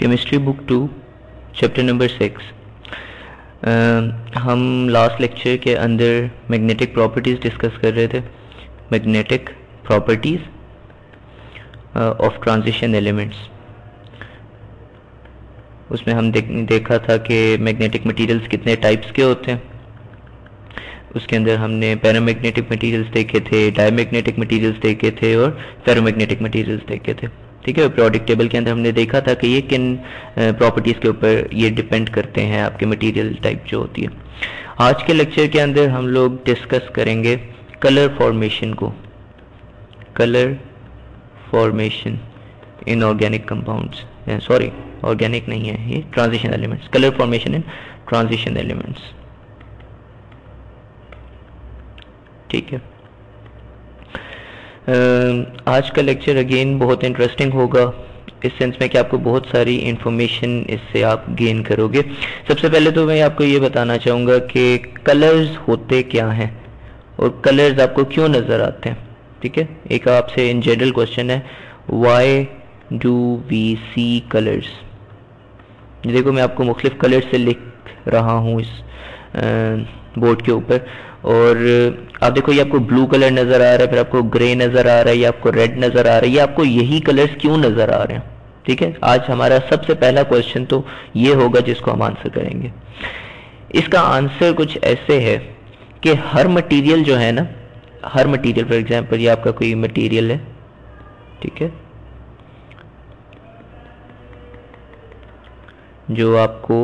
Chemistry book two chapter number six हम last lecture के अंदर मैग्नेटिक प्रॉपर्टीज़ डिस्कस कर रहे थे। Magnetic properties of transition elements उसमें हम देख, देखा था कि मैग्नेटिक मटेरियल्स कितने टाइप्स के होते हैं। उसके अंदर हमने पैरामैग्नेटिक मटेरियल्स देखे थे डायमैग्नेटिक मटेरियल्स देखे थे और फेरोमैग्नेटिक मटेरियल्स देखे थे। ठीक है प्रोडिक टेबल के अंदर हमने देखा था कि ये किन प्रॉपर्टीज़ के ऊपर ये डिपेंड करते हैं, आपके मटेरियल टाइप जो होती है। आज के लेक्चर के अंदर हम लोग डिस्कस करेंगे कलर फॉर्मेशन को। Colour formation in organic compounds sorry organic नहीं है, ये transition elements colour formation in transition elements ठीक है। आज का लेक्चर अगेन बहुत इंटरेस्टिंग होगा। इस सेंस में कि आपको बहुत सारी इंफॉर्मेशन इससे आप गेन करोगे। सबसे पहले तो मैं आपको ये बताना चाहूँगा कि कलर्स होते क्या हैं और कलर्स आपको क्यों नज़र आते हैं? ठीक है? एक आपसे इन जनरल क्वेश्चन है why do we see colours देखो, मैं आपको मुख्तलिफ़ कलर से लिख रहा हूँ इस बोर्ड के ऊपर। और, आप देखो, ये आपको ब्लू कलर नज़र आ रहा है, फिर आपको ग्रे नज़र आ रहा है, या आपको रेड नज़र आ रहा है, ये आपको यही कलर्स क्यों नज़र आ रहे हैं? ठीक है? आज हमारा सबसे पहला क्वेश्चन तो ये होगा जिसको हम आंसर करेंगे। इसका आंसर कुछ ऐसे है कि हर मटेरियल जो है ना, हर मटेरियल फॉर एग्जांपल ये आपका कोई मटेरियल है, ठीक है? जो आपको,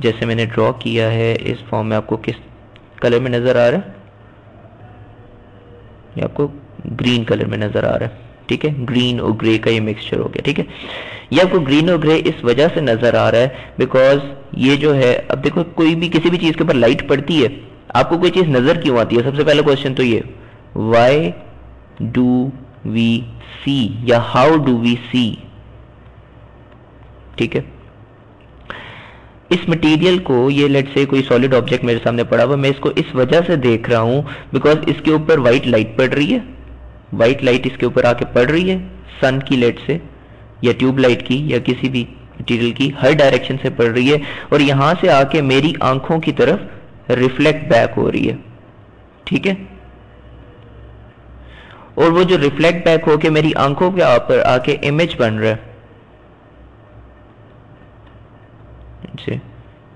जैसे मैंने ड्रॉ किया है, इस फॉर्म में आपको किस कलर में नज़र आ रहा है? ये आपको ग्रीन कलर में नज़र आ रहा है? ठीक है ग्रीन और ग्रे का ये मिक्सचर हो गया, ठीक है? ये आपको ग्रीन और ग्रे इस वजह से नज़र आ रहा है बिकॉज़ ये जो है, अब देखो, कोई भी किसी भी चीज़ के ऊपर लाइट पड़ती है, आपको कोई चीज़ नज़र क्यों आती है? सबसे पहला क्वेश्चन तो ये वाई डू वी सी या हाउ डू वी सी ठीक है? इस मटेरियल को, ये लेट से कोई सॉलिड ऑब्जेक्ट मेरे सामने पड़ा हुआ, मैं इसको इस वजह से देख रहा हूँ बिकॉज़ इसके ऊपर व्हाइट लाइट पड़ रही है। व्हाइट लाइट इसके ऊपर आके पड़ रही है सन की लेट से या ट्यूब लाइट की, या किसी भी मटेरियल की, हर डायरेक्शन से पड़ रही है, और यहाँ से आके मेरी आँखों की तरफ़ रिफ्लेक्ट बैक हो रही है। ठीक है? और वो जो रिफ्लेक्ट बैक होके मेरी आँखों के ऊपर आके इमेज बन रहा है से।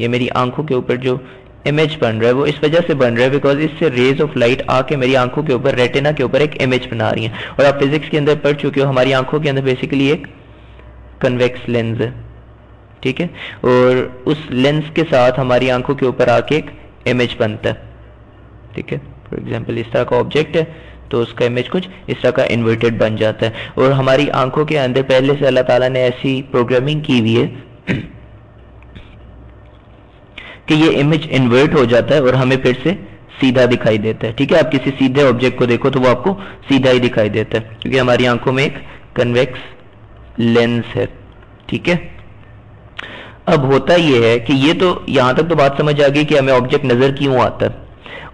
ये मेरी आँखों के ऊपर जो इमेज बन रहा है, वो इस वजह से बन रहा है बिकॉज़ इससे रेज ऑफ़ लाइट आके मेरी आँखों के ऊपर रेटिना के ऊपर एक इमेज बना रही है। और आप फिजिक्स के अंदर पढ़ चुके हो, हमारी आँखों के अंदर बेसिकली एक कन्वेक्स लेंस है। ठीक है? और उस लेंस के साथ हमारी आँखों के ऊपर आके एक इमेज बनता है। ठीक है? फॉर एग्ज़ाम्पल इस तरह का ऑब्जेक्ट है तो उसका इमेज कुछ इस तरह का इन्वर्टेड बन जाता है। और हमारी आँखों के अंदर पहले से अल्लाह ताला ने ऐसी प्रोग्रामिंग की हुई है कि ये इमेज इन्वर्ट हो जाता है और हमें फिर से सीधा दिखाई देता है। ठीक है? आप किसी सीधे ऑब्जेक्ट को देखो तो वो आपको सीधा ही दिखाई देता है। क्योंकि हमारी आँखों में एक कन्वेक्स लेंस है। ठीक है? अब होता यह है कि ये तो यहाँ तक तो बात समझ आ गई कि हमें ऑब्जेक्ट नज़र क्यों आता है?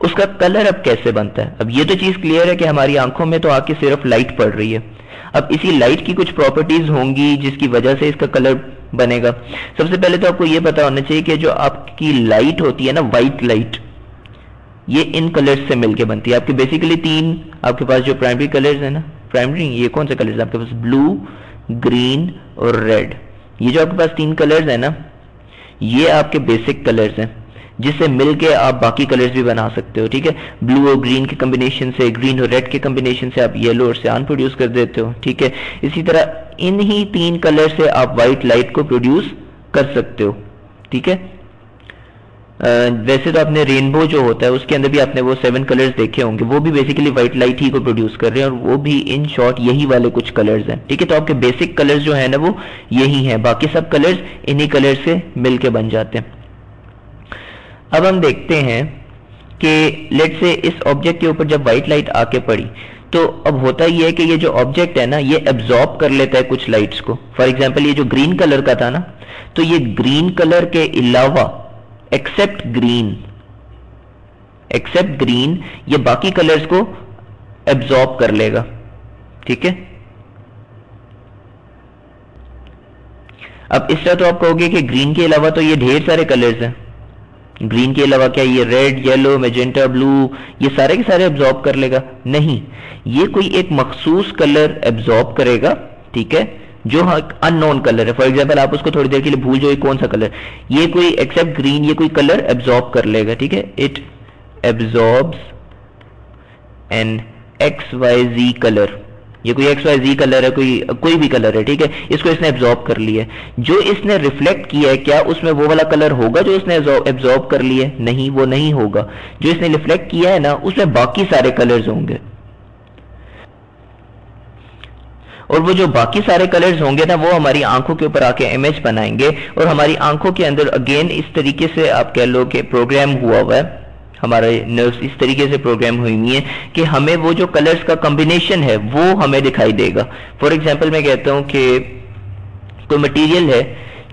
उसका कलर अब कैसे बनता है? अब ये तो चीज़ क्लियर है कि हमारी आँखों में तो आके सिर्फ़ लाइट पड़ रही है। अब इसी लाइट की कुछ प्रॉपर्टीज़ होंगी जिसकी वजह से इसका कलर बनेगा। सबसे पहले तो आपको यह पता होना चाहिए कि जो आपकी लाइट होती है ना व्हाइट लाइट ये इन कलर्स से मिलके बनती है। आपके बेसिकली तीन, आपके पास जो प्राइमरी कलर्स है ना प्राइमरी ये कौन से कलर्स आपके पास ब्लू ग्रीन और रेड ये जो आपके पास तीन कलर्स है ना, ये आपके बेसिक कलर्स हैं, जिससे मिलके आप बाकी कलर्स भी बना सकते हो, ठीक है? ब्लू और ग्रीन के कॉम्बिनेशन से ग्रीन और रेड के कॉम्बिनेशन से आप येलो और सियान प्रोड्यूस कर देते हो, ठीक है? इसी तरह इन ही तीन कलर से आप व्हाइट लाइट को प्रोड्यूस कर सकते हो, ठीक है? वैसे तो आपने रेनबो जो होता है, उसके अंदर भी आपने वो सेवन कलर्स देखे होंगे, वो भी बेसिकली व्हाइट लाइट ही को प्रोड्यूस कर रहे हैं और वो भी इन शॉर्ट यही वाले कुछ कलर्स हैं, ठीक है? तो आपके बेसिक कलर्स जो है ना, वो यही हैं, बाकी सब कलर्स इन्हीं कलर से मिलके बन जाते हैं। अब हम देखते हैं कि लेट से इस ऑब्जेक्ट के ऊपर जब व्हाइट लाइट आके पड़ी तो अब होता ही है कि ये जो ऑब्जेक्ट है ना, ये एब्जॉर्ब कर लेता है कुछ लाइट्स को। फॉर एग्ज़ाम्पल ये जो ग्रीन कलर का था ना तो ये ग्रीन कलर के अलावा एक्सेप्ट ग्रीन एक्सेप्ट ग्रीन ये बाकी कलर्स को एब्जॉर्ब कर लेगा। ठीक है? अब इस तरह तो आप कहोगे कि ग्रीन के अलावा तो ये ढेर सारे कलर्स हैं। ग्रीन के अलावा क्या ये रेड येलो मेजेंटा ब्लू ये सारे के सारे एब्जॉर्ब कर लेगा? नहीं। ये कोई एक मखसूस कलर एब्जॉर्ब करेगा, ठीक है? जो अननोन कलर है। फॉर एग्ज़ाम्पल आप उसको थोड़ी देर के लिए भूल जाओ कौन सा कलर ये कोई एक्सेप्ट ग्रीन ये कोई कलर एब्जॉर्ब कर लेगा, ठीक है? It absorbs an X Y G colour ये कोई एक्स वाई जी कलर है, कोई कोई भी कलर है, ठीक है? इसको इसने एब्जॉर्ब कर लिया है। जो इसने रिफ्लेक्ट किया है, क्या उसमें वो वाला कलर होगा जो इसने एब्जॉर्ब कर लिया है? नहीं, वो नहीं होगा। जो इसने रिफ्लेक्ट किया है ना, उसमें बाकी सारे कलर्स होंगे। और वो जो बाकी सारे कलर्स होंगे ना, वो हमारी आँखों के ऊपर आके इमेज बनाएँगे। और हमारी आँखों के अंदर अगेन इस तरीके से आप कह लो कि प्रोग्राम हुआ हुआ है। हमारे नर्व्स इस तरीके से प्रोग्राम हुई हुई है कि हमें वो जो कलर्स का कॉम्बिनेशन है, वो हमें दिखाई देगा। फॉर एग्ज़ाम्पल मैं कहता हूँ कि कोई मटेरियल है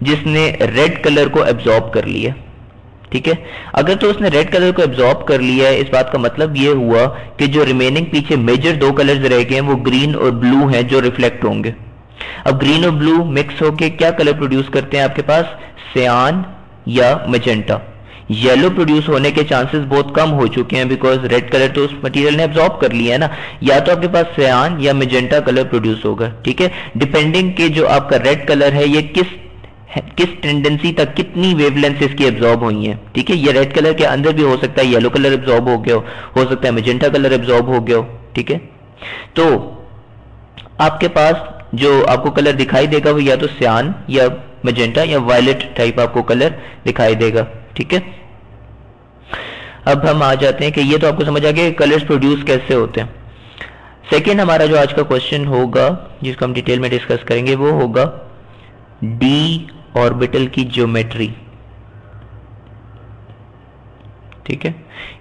जिसने रेड कलर को एब्जॉर्ब कर लिया, ठीक है? अगर तो उसने रेड कलर को एब्जॉर्ब कर लिया है, इस बात का मतलब ये हुआ कि जो रिमेनिंग पीछे मेजर दो कलर्स रह गए हैं, वो ग्रीन और ब्लू हैं जो रिफ्लेक्ट होंगे। अब ग्रीन और ब्लू मिक्स होके क्या कलर प्रोड्यूस करते हैं आपके पास? सियान या मजेंटा येलो प्रोड्यूस होने के चांसेस बहुत कम हो चुके हैं बिकॉज़ रेड कलर तो उस मटेरियल ने एब्जॉर्ब कर लिया है ना। या तो आपके पास सयान या मेजेंटा कलर प्रोड्यूस होगा, ठीक है? डिपेंडिंग के जो आपका रेड कलर है, ये किस किस टेंडेंसी तक कितनी वेवलेंथ इसकी एब्जॉर्ब हुई है, ठीक है? ये रेड कलर के अंदर भी हो सकता है येलो कलर एब्जॉर्ब हो गया, हो सकता है मेजेंटा कलर एब्जॉर्ब हो गया हो ठीक है? तो आपके पास जो आपको कलर दिखाई देगा वो या तो सियान या मजेंटा या वायलेट टाइप आपको कलर दिखाई देगा, ठीक है? अब हम आ जाते हैं कि ये तो आपको समझ आ गया कलर्स प्रोड्यूस कैसे होते हैं। सेकेंड हमारा जो आज का क्वेश्चन होगा, जिसको हम डिटेल में डिस्कस करेंगे, वो होगा डी ऑर्बिटल की ज्योमेट्री ठीक है?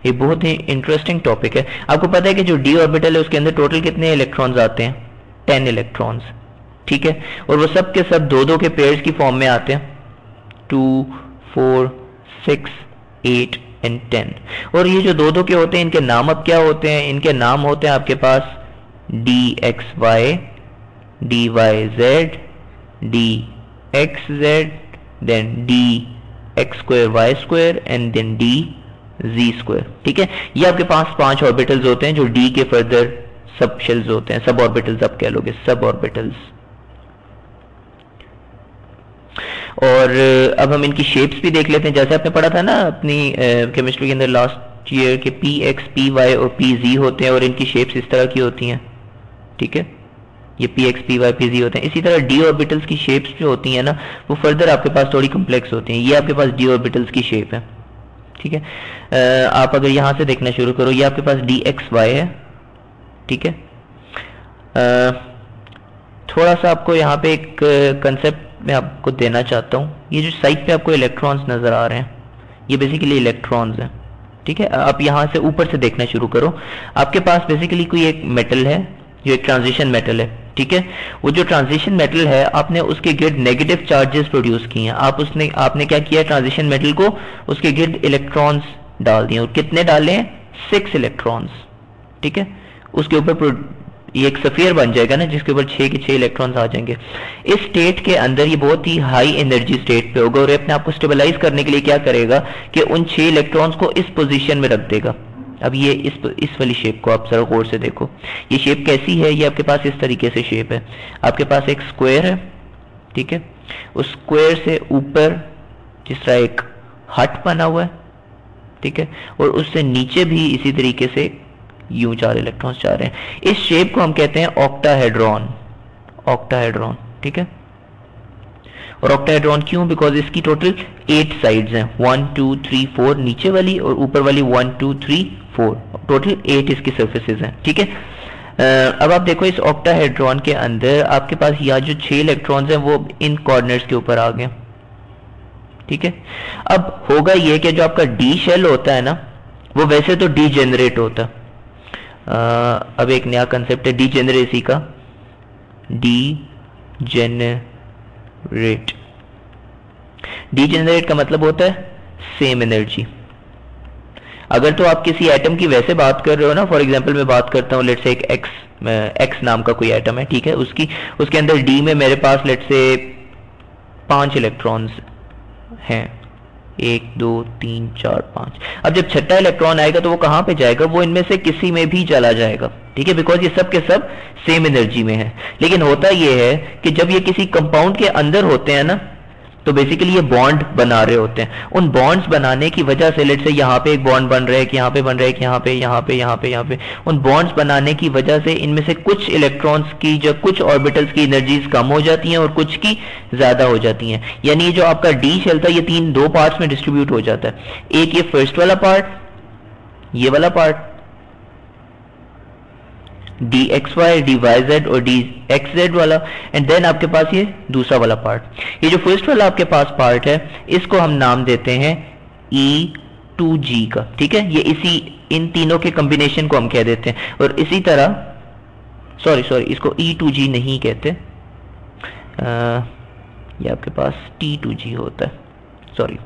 ये बहुत ही इंटरेस्टिंग टॉपिक है। आपको पता है कि जो डी ऑर्बिटल है, उसके अंदर टोटल कितने इलेक्ट्रॉन्स आते हैं? टेन इलेक्ट्रॉन्स ठीक है? और वो सब के सब दो दो के पेयर्स की फॉर्म में आते हैं। Two four six eight and ten और ये जो दो दो के होते हैं, इनके नाम अब क्या होते हैं? इनके नाम होते हैं आपके पास D X Y D Y Z D X Z then D X square Y square and then D G square ठीक है? ये आपके पास पाँच ऑर्बिटल्स होते हैं, जो डी के फर्दर सब शेल्स होते हैं। सब ऑर्बिटल्स आप कह लोगे सब ऑर्बिटल्स और अब हम इनकी शेप्स भी देख लेते हैं। जैसे आपने पढ़ा था ना, अपनी केमिस्ट्री के अंदर लास्ट ईयर के पी एक्स पी वाई और पी जी होते हैं और इनकी शेप्स इस तरह की होती हैं। ठीक है? ये P X P Y P G होते हैं। इसी तरह डी ऑर्बिटल्स की शेप्स जो होती हैं ना, वो फर्दर आपके पास थोड़ी कम्प्लेक्स होती हैं। ये आपके पास डी ऑर्बिटल्स की शेप है। ठीक है? आप अगर यहाँ से देखना शुरू करो, ये आपके पास डी एक्स वाई है। ठीक है? थोड़ा सा आपको यहाँ पे एक कंसेप्ट मैं आपको देना चाहता हूँ। ये जो साइड पे आपको इलेक्ट्रॉन्स नज़र आ रहे हैं, ये बेसिकली इलेक्ट्रॉन्स हैं। ठीक है? आप यहाँ से ऊपर से देखना शुरू करो। आपके पास बेसिकली कोई एक मेटल है, जो एक ट्रांजिशन मेटल है। ठीक है? वो जो ट्रांजिशन मेटल है, आपने उसके गिर्द नेगेटिव चार्जेस प्रोड्यूस किए हैं। आप उसने, आपने क्या किया ट्रांजिशन मेटल को? उसके गिर्द इलेक्ट्रॉन्स डाल दिए और कितने डाले हैं? सिक्स इलेक्ट्रॉन्स ठीक है? उसके ऊपर ये एक सफियर बन जाएगा ना, जिसके ऊपर छह के छह इलेक्ट्रॉन्स आ जाएँगे। इस स्टेट के अंदर ये बहुत ही हाई एनर्जी स्टेट पे होगा और अपने आप को स्टेबलाइज करने के लिए क्या करेगा कि उन छह इलेक्ट्रॉन्स को इस पोजीशन में रख देगा। अब ये इस इस वाली शेप को आप जरा गौर से देखो। ये शेप कैसी है? ये आपके पास इस तरीके से शेप है। आपके पास एक स्क्वायर है, ठीक है? उस स्क्वायर से ऊपर जिस तरह एक हट बना हुआ है, ठीक है? और उससे नीचे भी इसी तरीके से यू चार इलेक्ट्रॉन्स जा रहे हैं। इस शेप को हम कहते हैं ऑक्टाहेड्रॉन ऑक्टाहेड्रॉन ठीक है? और ऑक्टाहेड्रॉन क्यों? बिकॉज़ इसकी टोटल एट साइड्स हैं। वन टू थ्री फोर नीचे वाली और ऊपर वाली one two three four total eight इसकी सर्फेसिस हैं, ठीक है? अब आप देखो इस ऑक्टाहेड्रॉन के अंदर आपके पास यहाँ जो छह इलेक्ट्रॉन्स हैं, वो इन कॉर्नर्स के ऊपर आ गए। ठीक है? अब होगा ये कि जो आपका डी शेल होता है ना, वो वैसे तो डी जेनरेट होता है। अब एक नया कंसेप्ट है डी जेनरेसी का। डी जेनरेट डी जेनरेट का मतलब होता है सेम एनर्जी अगर तो आप किसी एटम की वैसे बात कर रहे हो ना फॉर एग्जांपल मैं बात करता हूँ लेट से एक एक्स एक्स नाम का कोई एटम है, ठीक है? उसकी, उसके अंदर डी में मेरे पास लेट से पाँच इलेक्ट्रॉन्स हैं। एक, दो, तीन, चार, पाँच। अब जब छठा इलेक्ट्रॉन आएगा तो वो कहाँ पे जाएगा? वो इनमें से किसी में भी चला जाएगा। ठीक है? बिकॉज़ ये सब के सब सेम एनर्जी में है। लेकिन होता ये है कि जब ये किसी कंपाउंड के अंदर होते हैं ना तो बेसिकली ये बॉन्ड बना रहे होते हैं। उन बॉन्ड्स बनाने की वजह से लेट से यहाँ पे एक बॉन्ड बन रहा है कि यहाँ पे बन रहा है कि यहाँ पे यहाँ पे यहाँ पे यहाँ पे। उन बॉन्ड्स बनाने की वजह से इनमें से कुछ इलेक्ट्रॉन्स की जो कुछ ऑर्बिटल्स की एनर्जीज कम हो जाती हैं और कुछ की ज़्यादा हो जाती हैं। यानी जो आपका डी शेल था, ये तीन, दो पार्ट्स में डिस्ट्रीब्यूट हो जाता है। एक ये फ़र्स्ट वाला पार्ट ये वाला part D X Y D Y Z और डी एक्स जेड वाला एंड देन आपके पास ये दूसरा वाला पार्ट ये जो फ़र्स्ट वाला आपके पास पार्ट है इसको हम नाम देते हैं ई टू जी का ठीक है? ये इसी इन तीनों के कॉम्बिनेशन को हम कह देते हैं। और इसी तरह सॉरी सॉरी इसको ई टू जी नहीं कहते। आ, ये आपके पास टी टू जी होता है। सॉरी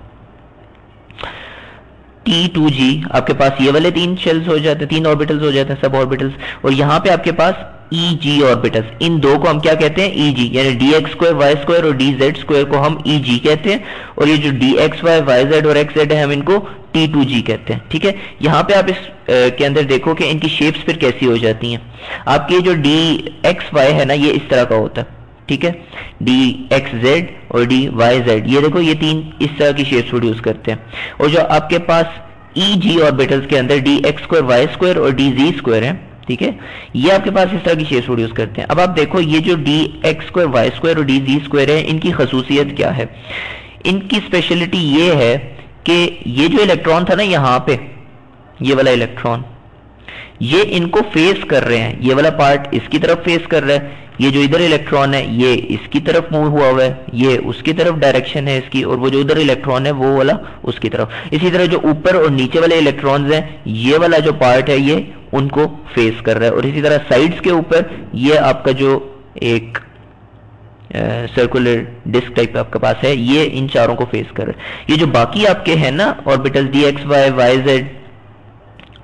टी टू जी आपके पास ये वाले तीन शेल्स हो जाते, तीन ऑर्बिटल्स हो जाते हैं सब ऑर्बिटल्स और यहाँ पे आपके पास ई जी ऑर्बिटल्स इन दो को हम क्या कहते हैं? ई जी यानी D X square Y square और डी जेड स्क्वायर को हम ई जी कहते हैं। और ये जो D X Y Y Z और एक्स जेड है, हम इनको टी टू जी कहते हैं, ठीक है? यहाँ पे आप इस के अंदर देखो कि इनकी शेप्स फिर कैसी हो जाती हैं। आपकी जो डी एक्स वाई है ना, ये इस तरह का होता है। ठीक है? डी एक्स जेड और डी वाई जेड ये देखो, ये तीन इस तरह की शेप्स प्रोड्यूस करते हैं। और जो आपके पास ई जी ऑर्बिटल्स के अंदर D X square Y square और डी जी स्क्वायर है, ठीक है? ये आपके पास इस तरह की शेप्स प्रोड्यूस करते हैं। अब आप देखो, ये जो D X square Y square और डी जी स्क्वायर है, इनकी खसूसियत क्या है? इनकी स्पेशलिटी ये है कि ये जो इलेक्ट्रॉन था ना यहाँ पे, ये वाला इलेक्ट्रॉन ये इनको फेस कर रहे हैं। ये वाला पार्ट इसकी तरफ़ फेस कर रहा है। ये जो इधर इलेक्ट्रॉन है, ये इसकी तरफ़ मूव हुआ हुआ है, ये उसकी तरफ़ डायरेक्शन है इसकी, और वो जो उधर इलेक्ट्रॉन है, वो वाला उसकी तरफ़। इसी तरह जो ऊपर और नीचे वाले इलेक्ट्रॉन्स हैं, ये वाला जो पार्ट है, ये उनको फेस कर रहा है। और इसी तरह साइड्स के ऊपर, ये आपका जो एक सर्कुलर डिस्क टाइप आपके पास है, ये इन चारों को फेस कर रहा है। ये जो बाकी आपके हैं ना orbital D X Y Y Z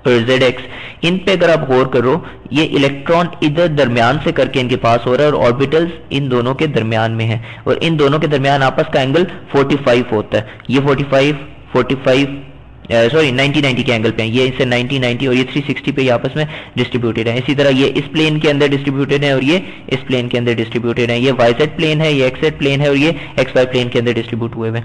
और जेड एक्स इन पे अगर आप गौर करो, ये इलेक्ट्रॉन इधर दरमियान से करके इनके पास हो रहा है और ऑर्बिटल्स इन दोनों के दरमियान में है। और इन दोनों के दरमियान आपस का एंगल 45 होता है। ये 45 45 सॉरी 90 90 के एंगल पे हैं। ये इससे 90 90 और ये 360 पे आपस में डिस्ट्रीब्यूटेड है। इसी तरह ये इस प्लेन के अंदर डिस्ट्रीब्यूटेड है और ये इस प्लेन के अंदर डिस्ट्रीब्यूटेड है। ये वाई जेड प्लेन है, ये एक्स जेड प्लेन है और ये एक्स वाई प्लेन के अंदर डिस्ट्रीब्यूट हुए हुए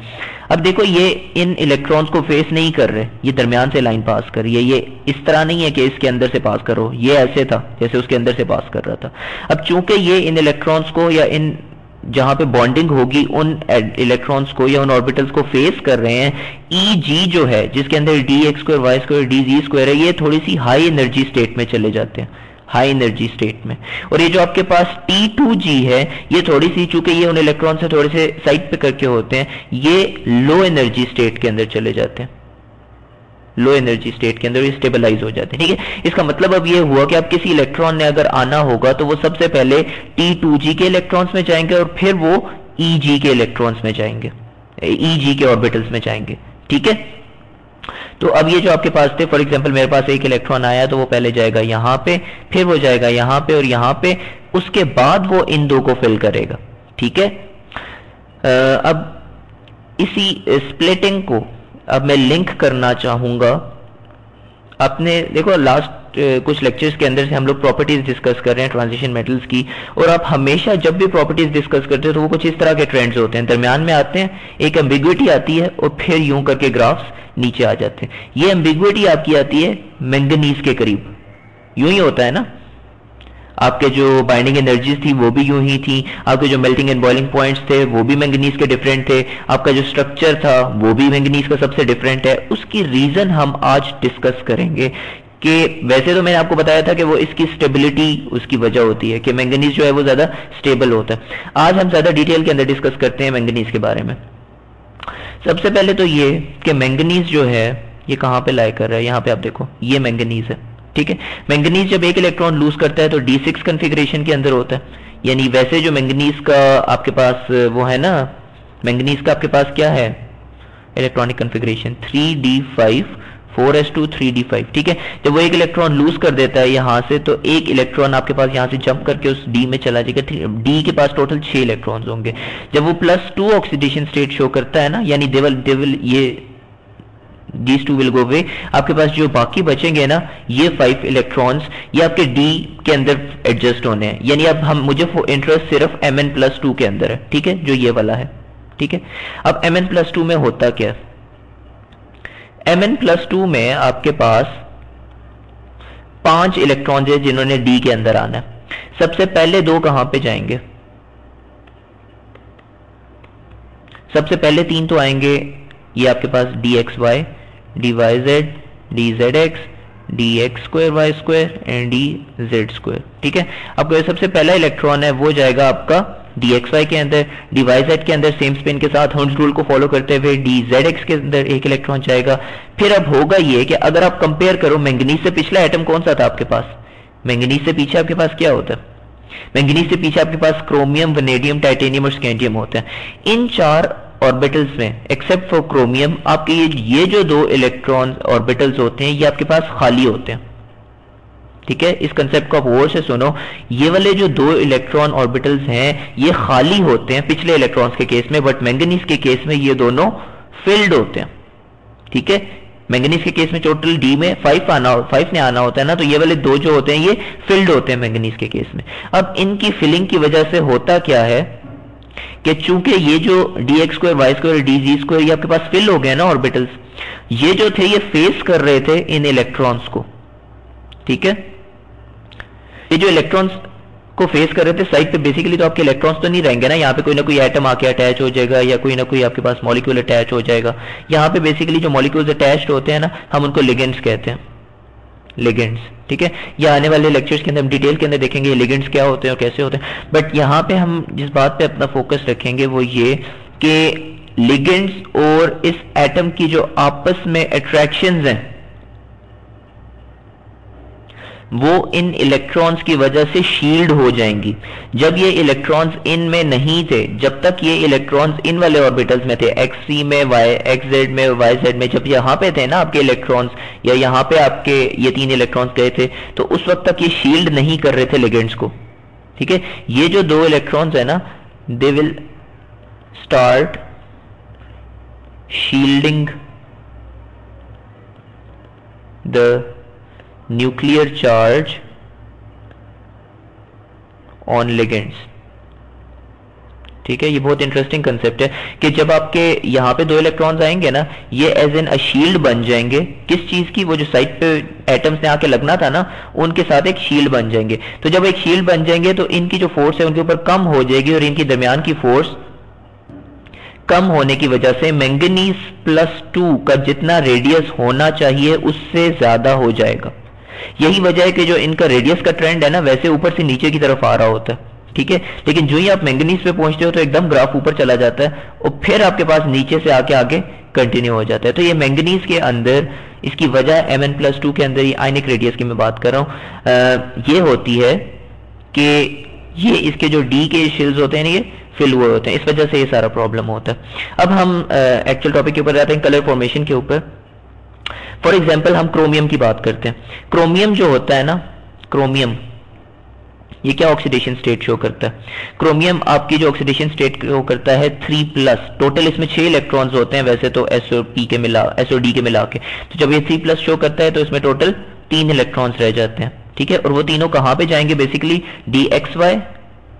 अब देखो, ये इन इलेक्ट्रॉन्स को फेस नहीं कर रहे। ये दरमियान से लाइन पास कर रही है। ये इस तरह नहीं है कि इसके अंदर से पास करो ये ऐसे था, जैसे उसके अंदर से पास कर रहा था। अब चूँकि ये इन इलेक्ट्रॉन्स को या इन जहाँ पे बॉन्डिंग होगी उन इलेक्ट्रॉन्स को या उन ऑर्बिटल्स को फेस कर रहे हैं। ई e जी जो है, जिसके अंदर D X square Y square D G square है, ये थोड़ी सी हाई एनर्जी स्टेट में चले जाते हैं। हाई एनर्जी स्टेट में। और ये जो आपके पास टी टू जी है, ये थोड़ी सी चूँकि ये उन इलेक्ट्रॉन से थोड़े से साइड पे करके होते हैं, ये लो एनर्जी स्टेट के अंदर चले जाते हैं। लो एनर्जी स्टेट के अंदर स्टेबलाइज हो जाते हैं, ठीक है? इसका मतलब अब ये हुआ कि अब किसी इलेक्ट्रॉन ने अगर आना होगा तो वो सबसे पहले टी टू जी के इलेक्ट्रॉन्स में जाएँगे और फिर वो ई e जी के इलेक्ट्रॉन्स में जाएँगे ई e जी के ऑर्बिटल्स में जाएँगे, ठीक है? तो अब ये जो आपके पास थे फॉर एग्ज़ाम्पल मेरे पास एक इलेक्ट्रॉन आया तो वो पहले जाएगा यहाँ पे, फिर वो जाएगा यहाँ पे और यहाँ पे, उसके बाद वो इन दो को फिल करेगा, ठीक है? अब इसी स्प्लिटिंग को अब मैं लिंक करना चाहूँगा। अपने, देखो लास्ट कुछ लेक्चर्स के अंदर से हम लोग प्रॉपर्टीज़ डिस्कस कर रहे हैं ट्रांजिशन मेटल्स की। और आप हमेशा जब भी प्रॉपर्टीज़ डिस्कस करते हो तो वो कुछ इस तरह के ट्रेंड्स होते हैं। दरमियान में आते हैं, एक एम्बिग्विटी आती है और फिर यूँ करके ग्राफ्स नीचे आ जाते हैं। ये एम्बिग्विटी आपकी आती है मैंगनीज के करीब। यूँ ही होता है ना? आपके जो बाइंडिंग एनर्जीज थी, वो भी यूँ ही थी। आपके जो मेल्टिंग एंड बॉइलिंग पॉइंट्स थे, वो भी मैंगनीज के डिफरेंट थे। आपका जो स्ट्रक्चर था, वो भी मैंगनीज का सबसे डिफरेंट है। उसकी रीजन हम आज डिस्कस करेंगे कि वैसे तो मैंने आपको बताया था कि वो इसकी स्टेबिलिटी उसकी वजह होती है कि मैंगनीज जो है वो ज़्यादा स्टेबल होता है। आज हम ज़्यादा डिटेल के अंदर डिस्कस करते हैं मैंगनीज के बारे में। सबसे पहले तो ये कि मैंगनीज जो है, ये कहाँ पे लाई कर रहा है? यहाँ पे आप देखो, ये मैंगनीज है। ठीक है? मैंगनीज जब एक इलेक्ट्रॉन लूज करता है तो डी सिक्स कन्फिग्रेशन के अंदर होता है। यानी वैसे जो मैंगनीज का आपके पास, वो है ना? मैंगनीज का आपके पास क्या है? Electronic configuration three D five four S two three D five ठीक है? जब वो एक इलेक्ट्रॉन लूज कर देता है यहाँ से तो एक इलेक्ट्रॉन आपके पास यहाँ से जंप करके उस डी में चला जाएगा। डी के पास टोटल छह इलेक्ट्रॉन्स होंगे। जब वो plus two oxidation state show करता है ना, यानी देवल देवल ये these two will go away आपके पास जो बाकी बचेंगे ना, ये फाइव इलेक्ट्रॉन्स ये आपके डी के अंदर एडजस्ट होने हैं। यानी अब हम, मुझे इंटरेस्ट सिर्फ़ एम एन प्लस टू के अंदर है। ठीक है? जो ये वाला है। ठीक है? अब एम एन प्लस टू में होता क्या? एम एन प्लस टू में आपके पास पाँच इलेक्ट्रॉन है जिन्होंने डी के अंदर आना है। सबसे पहले दो कहाँ पे जाएँगे? सबसे पहले तीन तो आएँगे ये आपके पास D X Y D Y Z D Z X D X square Y square and D Z square ठीक है? आपका सबसे पहला इलेक्ट्रॉन है, वो जाएगा आपका डी एक्स वाई के अंदर। डी वाई जेड के अंदर सेम स्पिन के साथ हंस रूल को फॉलो करते हुए डी जेड एक्स के अंदर एक इलेक्ट्रॉन जाएगा। फिर अब होगा ये कि अगर आप कंपेयर करो मैंगनीज से पिछला एटम कौन सा था आपके पास? मैंगनीज से पीछे आपके पास क्या होता है? मैंगनीज से पीछे आपके पास क्रोमियम वनेडियम टाइटेनियम और स्कैंडियम होते हैं। इन चार ऑर्बिटल्स में एक्सेप्ट फॉर क्रोमियम आपके ये ये जो दो इलेक्ट्रॉन ऑर्बिटल्स होते हैं, ये आपके पास खाली होते हैं। ठीक है? इस कंसेप्ट को आप और से सुनो। ये वाले जो दो इलेक्ट्रॉन ऑर्बिटल्स हैं, ये खाली होते हैं पिछले इलेक्ट्रॉन्स के केस में बट मैंगनीज के केस में ये दोनों फिल्ड होते हैं। ठीक है? मैंगनीज के केस में टोटल डी में फाइव आना फाइव ने आना होता है ना तो ये वाले दो जो होते हैं, ये फिल्ड होते हैं मैंगनीज के केस में। अब इनकी फिलिंग की वजह से होता क्या है? कि चूँकि ये जो D X square Y square D G square ये आपके पास फिल हो गए ना ऑर्बिटल्स ये जो थे ये फेस कर रहे थे इन इलेक्ट्रॉन्स को। ठीक है? ये जो इलेक्ट्रॉन्स को फेस कर रहे थे साइड पे बेसिकली तो आपके इलेक्ट्रॉन्स तो नहीं रहेंगे ना, यहाँ पे कोई ना कोई एटम आके अटैच हो जाएगा या कोई ना कोई आपके पास मॉलिक्यूल अटैच हो जाएगा। यहाँ पे बेसिकली जो मॉलिक्यूल्स अटैच होते हैं ना, हम उनको लिगेंड्स कहते हैं। लिगेंड्स, ठीक है? या आने वाले लेक्चर्स के अंदर डिटेल के अंदर देखेंगे लिगेंड्स क्या होते हैं और कैसे होते हैं। बट यहाँ पे हम जिस बात पे अपना फोकस रखेंगे वो ये कि लिगेंड्स और इस एटम की जो आपस में अट्रैक्शन हैं वो इन इलेक्ट्रॉन्स की वजह से शील्ड हो जाएँगी। जब ये इलेक्ट्रॉन्स इन में नहीं थे, जब तक ये इलेक्ट्रॉन्स इन वाले ऑर्बिटल्स में थे एक्स सी में वाई एक्स जेड में वाई जेड में, जब यहाँ पे थे ना आपके इलेक्ट्रॉन्स या यहाँ पे आपके ये तीन इलेक्ट्रॉन्स गए थे तो उस वक्त तक ये शील्ड नहीं कर रहे थे लिगेंड्स को। ठीक है? ये जो दो इलेक्ट्रॉन्स है ना they will start shielding the nuclear charge on ligands ठीक है, ये बहुत इंटरेस्टिंग कंसेप्ट है कि जब आपके यहाँ पे दो इलेक्ट्रॉन्स आएँगे ना, ये एज एन अशील्ड बन जाएँगे। किस चीज़ की? वो जो साइड पे एटम्स ने आके लगना था ना, उनके साथ एक शील्ड बन जाएँगे। तो जब एक शील्ड बन जाएँगे तो इनकी जो फोर्स है, उनके ऊपर कम हो जाएगी और इनकी दरमियान की फोर्स कम होने की वजह से मैंगनीज प्लस टू का जितना रेडियस होना चाहिए, उससे ज़्यादा हो जाएगा। यही वजह है कि जो इनका रेडियस का ट्रेंड है ना, वैसे ऊपर से नीचे की तरफ़ आ रहा होता है, ठीक है? लेकिन जो ही आप मैंगनीज पे पहुँचते हो तो एकदम ग्राफ ऊपर चला जाता है और फिर आपके पास नीचे से आके आगे कंटिन्यू हो जाता है। तो ये मैंगनीज के अंदर, इसकी वजह एम एन प्लस टू के अंदर ये आइनिक रेडियस की मैं बात कर रहा हूँ। ये होती है कि ये इसके जो डी के शिल्स होते हैं, ये फिल हुए होते हैं। इस वजह से ये सारा प्रॉब्लम होता है। अब हम एक्चुअल टॉपिक के ऊपर जाते हैं कलर फॉर्मेशन के ऊपर। फॉर एग्ज़ाम्पल हम क्रोमियम की बात करते हैं। क्रोमियम जो होता है ना क्रोमियम ये क्या ऑक्सीडेशन स्टेट शो करता है? क्रोमियम आपकी जो ऑक्सीडेशन स्टेट शो करता है थ्री प्लस टोटल इसमें छह इलेक्ट्रॉन्स होते हैं वैसे तो एसओ पी के मिला एसओ डी के मिला के। तो जब ये थ्री प्लस शो करता है तो इसमें टोटल तीन इलेक्ट्रॉन्स रह जाते हैं। ठीक है? और वो तीनों कहाँ पे जाएँगे बेसिकली डी एक्स वाई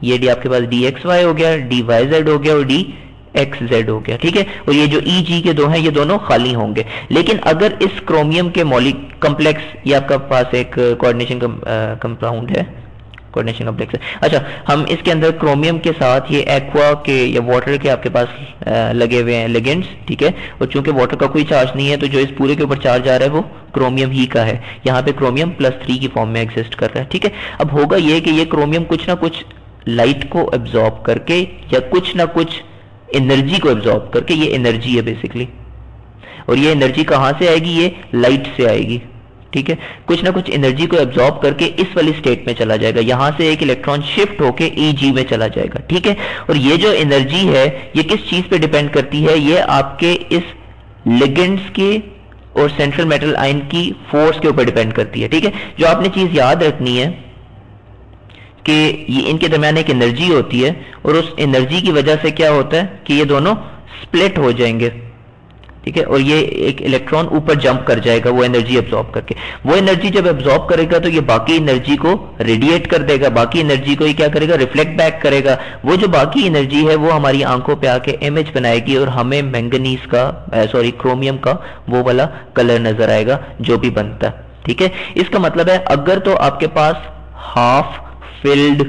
ये डी आपके पास डी एक्स वाई हो गया डी वाई जेड हो गया और डी एक्स जेड हो गया ठीक है? और ये जो ई e, जी के दो हैं ये दोनों खाली होंगे। लेकिन अगर इस क्रोमियम के मॉलिक कम्प्लेक्स ये आपका पास एक कोऑर्डिनेशन कंपाउंड है कोऑर्डिनेशन कम्प्लेक्स है। अच्छा हम इसके अंदर क्रोमियम के साथ ये एक्वा के या वाटर के आपके पास आ, लगे हुए हैं लेगेंड्स ठीक है? और चूँकि वाटर का कोई चार्ज नहीं है तो जो इस पूरे के ऊपर चार्ज आ रहा है वो क्रोमियम ही का है। यहाँ पे क्रोमियम प्लस थ्री की फॉर्म में एग्जिस्ट कर रहा है ठीक है? अब होगा ये कि ये क्रोमियम कुछ ना कुछ लाइट को एब्जॉर्ब करके या कुछ ना कुछ एनर्जी को एब्जॉर्ब करके ये एनर्जी है बेसिकली और ये एनर्जी कहाँ से आएगी? ये लाइट से आएगी। ठीक है? कुछ ना कुछ एनर्जी को एब्जॉर्ब करके इस वाली स्टेट में चला जाएगा। यहाँ से एक इलेक्ट्रॉन शिफ्ट होके ईजी में चला जाएगा। ठीक है? और ये जो एनर्जी है, ये किस चीज़ पे डिपेंड करती है? ये आपके इस लिगेंड्स के और सेंट्रल मेटल आयन की फोर्स के ऊपर डिपेंड करती है। ठीक है? जो आपने चीज़ याद रखनी है कि ये इनके दरमियान एक एनर्जी होती है और उस एनर्जी की वजह से क्या होता है कि ये दोनों स्प्लिट हो जाएँगे। ठीक है? और ये एक इलेक्ट्रॉन ऊपर जंप कर जाएगा, वो एनर्जी एब्जॉर्ब करके। वो एनर्जी जब एब्जॉर्ब करेगा तो ये बाकी एनर्जी को रेडिएट कर देगा, बाकी एनर्जी को ये क्या करेगा? रिफ्लेक्ट बैक करेगा। वो जो बाकी एनर्जी है, वो हमारी आँखों पे आके इमेज बनाएगी और हमें मैंगनीज का सॉरी क्रोमियम का वो वाला कलर नज़र आएगा, जो भी बनता है। ठीक है? इसका मतलब है, अगर तो आपके पास हाफ़ फिल्ड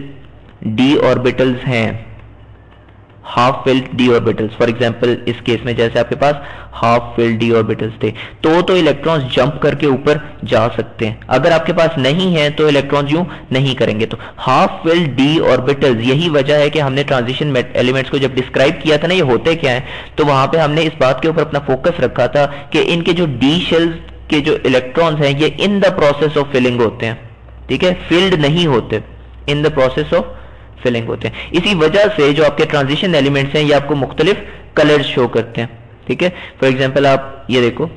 डी ऑर्बिटल्स हैं। Half filled D orbitals for example इस केस में जैसे आपके पास हाफ़ फिल्ड डी ऑर्बिटल्स थे तो तो इलेक्ट्रॉन्स जंप करके ऊपर जा सकते हैं। अगर आपके पास नहीं है तो इलेक्ट्रॉन्स यूँ नहीं करेंगे। तो हाफ़ फिल्ड डी ऑर्बिटल्स यही वजह है कि हमने ट्रांजिशन एलिमेंट्स को जब डिस्क्राइब किया था ना, ये होते क्या है तो वहाँ पे हमने इस बात के ऊपर अपना फोकस रखा था कि इनके जो डी शेल्स के जो इलेक्ट्रॉन्स हैं, ये in the process of filling होते हैं। ठीक है? फिल्ड नहीं होते। In the process of filling होते हैं। इसी वजह से जो आपके ट्रांजिशन एलिमेंट्स हैं, ये आपको मुख्तलिफ़ कलर शो करते हैं। ठीक है? फॉर एग्ज़ाम्पल आप ये देखो,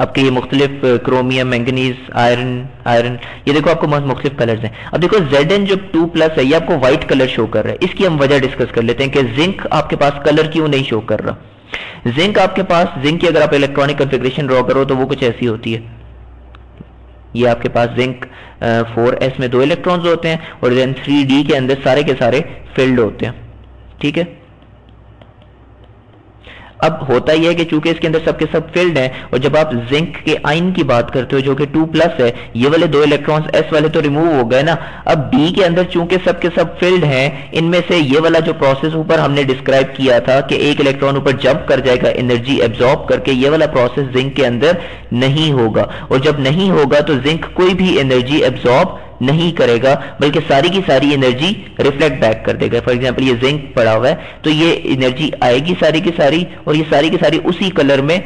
आपके ये मुख्तलिफ़ क्रोमियम मैंगनीज आयरन आयरन ये देखो आपको मुख्तलिफ़ कलर्स हैं। अब देखो जेड एन जो टू प्लस है, ये आपको व्हाइट कलर शो कर रहा है। इसकी हम वजह डिस्कस कर लेते हैं कि जिंक आपके पास कलर क्यों नहीं शो कर रहा। जिंक आपके पास जिंक की अगर आप इलेक्ट्रॉनिक कन्फिग्रेशन ड्रॉ करो तो वो कुछ ऐसी होती है। ये आपके पास जिंक फोर एस में दो इलेक्ट्रॉन्स होते हैं और देन थ्री डी के अंदर सारे के सारे फिल्ड होते हैं। ठीक है? अब होता यह है कि चूँकि इसके अंदर सबके सब फिल्ड हैं, और जब आप जिंक के आइन की बात करते हो, जो कि टू प्लस है, ये वाले दो इलेक्ट्रॉन्स एस वाले तो रिमूव हो गए ना, अब डी के अंदर चूँकि सबके सब फिल्ड हैं, इनमें से ये वाला जो प्रोसेस ऊपर हमने डिस्क्राइब किया था कि एक इलेक्ट्रॉन ऊपर जंप कर जाएगा एनर्जी एब्जॉर्ब करके, ये वाला प्रोसेस जिंक के अंदर नहीं होगा। और जब नहीं होगा तो जिंक कोई भी एनर्जी एब्जॉर्ब नहीं करेगा, बल्कि सारी की सारी एनर्जी रिफ्लेक्ट बैक कर देगा। फॉर एग्ज़ाम्पल ये जिंक पड़ा हुआ है तो ये एनर्जी आएगी सारी की सारी, और ये सारी की सारी उसी कलर में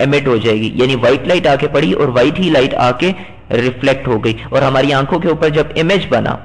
एमिट हो जाएगी। यानी व्हाइट लाइट आके पड़ी, और व्हाइट ही लाइट आके रिफ्लेक्ट हो गई। और हमारी आँखों के ऊपर जब इमेज बना,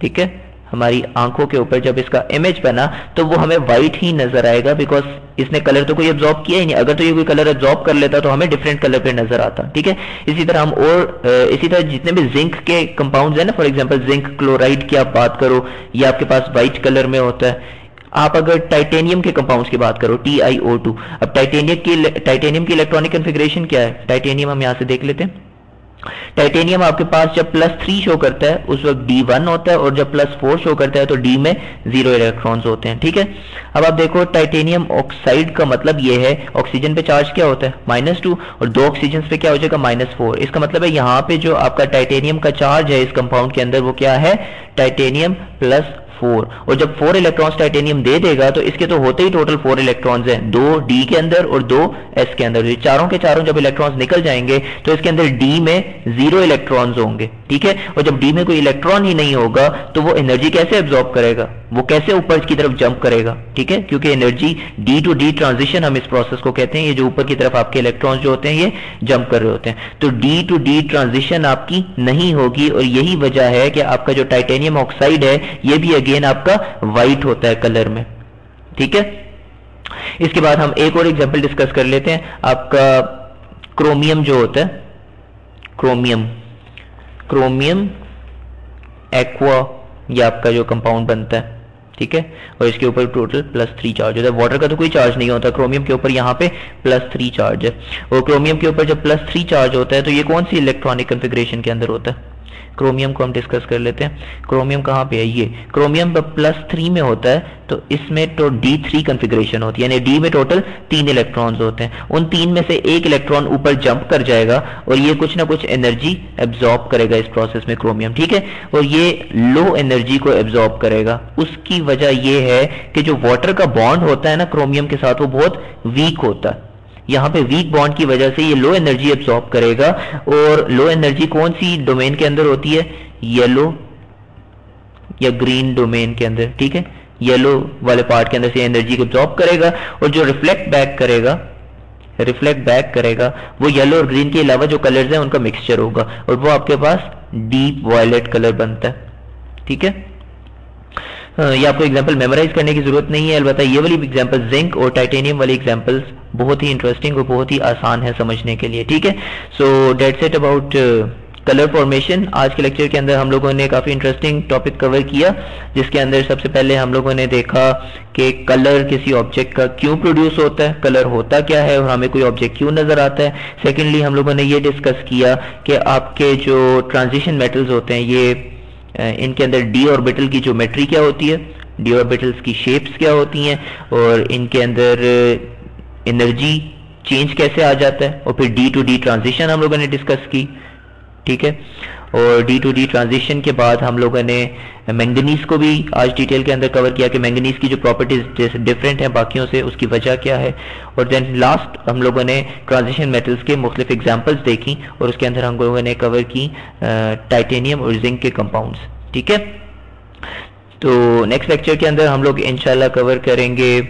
ठीक है हमारी आँखों के ऊपर जब इसका इमेज बना तो वो हमें व्हाइट ही नज़र आएगा बिकॉज़ इसने कलर तो कोई एब्जॉर्ब किया ही नहीं। अगर तो ये कोई कलर एब्जॉर्ब कर लेता तो हमें डिफरेंट कलर पे नज़र आता, ठीक है? इसी तरह हम और इसी तरह जितने भी जिंक के कंपाउंड है ना फॉर एग्ज़ाम्पल जिंक क्लोराइड की आप बात करो, ये आपके पास व्हाइट कलर में होता है। आप अगर टाइटेनियम के कंपाउंड्स की बात करो टी आई ओ टू अब टाइटेनियम की टाइटेनियम की इलेक्ट्रॉनिक कन्फिग्रेशन क्या है? टाइटेनियम हम यहाँ से देख लेते हैं। टाइटेनियम आपके पास जब प्लस थ्री शो करता है, उस वक्त डी वन होता है और जब प्लस फोर शो करता है तो डी में ज़ीरो इलेक्ट्रॉन्स होते हैं, ठीक है? अब आप देखो टाइटेनियम ऑक्साइड का मतलब ये है ऑक्सीजन पे चार्ज क्या होता है? माइनस टू और दो ऑक्सीजन पे क्या हो जाएगा? माइनस फोर इसका मतलब है यहाँ पे जो आपका टाइटेनियम का चार्ज है, इस कंपाउंड के अंदर वो क्या है? टाइटेनियम प्लस फोर और जब फोर इलेक्ट्रॉन्स टाइटेनियम दे देगा तो इसके तो होते ही टोटल फोर इलेक्ट्रॉन्स हैं। दो डी के अंदर और दो एस के अंदर। चारों के चारों जब इलेक्ट्रॉन्स निकल जाएँगे तो इसके अंदर डी में ज़ीरो इलेक्ट्रॉन्स होंगे। ठीक है? और जब डी में कोई इलेक्ट्रॉन ही नहीं होगा तो वो एनर्जी कैसे एब्जॉर्ब करेगा? वो कैसे ऊपर की तरफ़ जंप करेगा? ठीक है? क्योंकि energy d to d transition हम इस प्रोसेस को कहते हैं। ये जो ऊपर की तरफ़ आपके इलेक्ट्रॉन्स जो होते हैं, ये जंप कर रहे होते हैं। तो डी टू डी ट्रांजिशन आपकी नहीं होगी, और यही वजह है कि आपका जो टाइटेनियम ऑक्साइड है, ये भी अगेन आपका व्हाइट होता है कलर में। ठीक है? इसके बाद हम एक और एग्ज़ाम्पल डिस्कस कर लेते हैं। आपका क्रोमियम जो होता है क्रोमियम क्रोमियम एक्वा ये आपका जो कंपाउंड बनता है। ठीक है? और इसके ऊपर टोटल प्लस थ्री चार्ज होता है। वाटर का तो कोई चार्ज नहीं होता क्रोमियम के ऊपर यहाँ पे प्लस थ्री चार्ज है। और क्रोमियम के ऊपर जब प्लस थ्री चार्ज होता है तो ये कौन सी इलेक्ट्रॉनिक कंफिग्रेशन के अंदर होता है? क्रोमियम को हम डिस्कस कर लेते हैं। क्रोमियम कहाँ पे है? ये। क्रोमियम प्लस थ्री में होता है तो इसमें तो डी थ्री कन्फिग्रेशन होती है। यानी डी में टोटल तीन इलेक्ट्रॉन्स होते हैं। उन तीन में से एक इलेक्ट्रॉन ऊपर जंप कर जाएगा और ये कुछ ना कुछ एनर्जी एब्जॉर्ब करेगा इस प्रोसेस में क्रोमियम ठीक है? और ये लो एनर्जी को एब्जॉर्ब करेगा। उसकी वजह यह है कि जो वाटर का बॉन्ड होता है ना क्रोमियम के साथ, वो बहुत वीक होता है। यहाँ पे वीक बॉन्ड की वजह से ये लो एनर्जी एब्सॉर्ब करेगा। और लो एनर्जी कौन सी डोमेन के अंदर होती है? येलो या ग्रीन डोमेन के अंदर, ठीक है? येलो वाले पार्ट के अंदर से एनर्जी को एब्सॉर्ब करेगा और जो रिफ्लेक्ट बैक करेगा रिफ्लेक्ट बैक करेगा, वो येलो और ग्रीन के अलावा जो कलर्स हैं, उनका मिक्सचर होगा। और वो आपके पास डीप वायलेट कलर बनता है, ठीक है? ये आपको एग्ज़ाम्पल मेमोराइज करने की ज़रूरत नहीं है। अलबत्ता ये वाली एग्ज़ाम्पल जिंक और टाइटेनियम वाली एग्जांपल्स बहुत ही इंटरेस्टिंग और बहुत ही आसान है समझने के लिए, ठीक है? So that's it about colour formation आज के लेक्चर के अंदर हम लोगों ने काफ़ी इंटरेस्टिंग टॉपिक कवर किया, जिसके अंदर सबसे पहले हम लोगों ने देखा कि कलर किसी ऑब्जेक्ट का क्यों प्रोड्यूस होता है कलर होता क्या है और हमें कोई ऑब्जेक्ट क्यों नज़र आता है। सेकेंडली हम लोगों ने ये डिस्कस किया कि आपके जो ट्रांजिशन मेटल्स होते हैं, ये इनके अंदर डी ऑर्बिटल की ज्योमेट्री क्या होती है? डी ऑर्बिटल्स की शेप्स क्या होती हैं? और इनके अंदर एनर्जी चेंज कैसे आ जाता है? और फिर डी टू डी ट्रांजिशन हम लोगों ने डिस्कस की, ठीक है? और डी टू डी ट्रांजिशन के बाद हम लोगों ने मैंगनीज को भी आज डिटेल के अंदर कवर किया कि मैंगनीज की जो प्रॉपर्टीज़ डिफरेंट है, बाकियों से उसकी वजह क्या है। और देन लास्ट हम लोगों ने ट्रांजिशन मेटल्स के मुख्तलिफ़ एग्जाम्पल्स देखी और उसके अंदर हम लोगों ने कवर की टाइटेनियम और जिंक के कंपाउंड्स ठीक है? तो नेक्स्ट लेक्चर के अंदर हम लोग इनशाला कवर करेंगे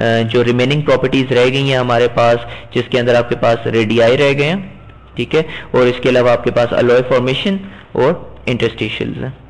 जो रिमेनिंग प्रॉपर्टीज़ रह गई हैं हमारे पास, जिसके अंदर आपके पास रेडियाई रह गए हैं। ठीक है? और इसके अलावा आपके पास अलॉय फॉर्मेशन और इंटरस्टिशियल्स हैं।